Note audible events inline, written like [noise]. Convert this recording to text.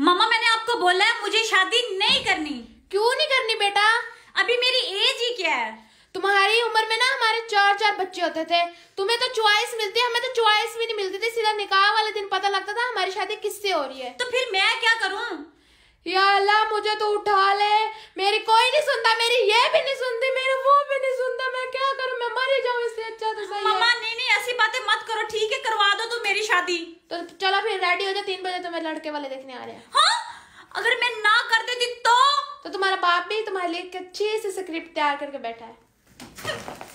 मामा मैंने आपको बोला है मुझे शादी नहीं करनी। क्यों नहीं करनी बेटा? अभी मेरी एज ही क्या है? तुम्हारी उम्र में ना हमारे चार चार बच्चे होते थे। तुम्हें तो चॉइस मिलती हमें तो चॉइस भी नहीं मिलती थी। सीधा निकाह वाले दिन पता लगता था हमारी शादी किससे हो रही है। तो फिर मैं क्या करूँ? या अल्लाह मुझे तो उठा ले। मेरी कोई नहीं सुनता मेरी ये भी नहीं सुनती मेरी वो भी नहीं सुनता। मैं क्या करूँ? मैं मर ही जाऊँ इससे अच्छा तो सही है। शादी। तो चलो फिर रेडी हो जाए तीन बजे तुम्हें लड़के वाले देखने आ रहे हैं। हाँ? अगर मैं ना कर देती तो? तो तुम्हारा बाप भी तुम्हारे लिए एक अच्छी सी स्क्रिप्ट तैयार करके बैठा है। [laughs]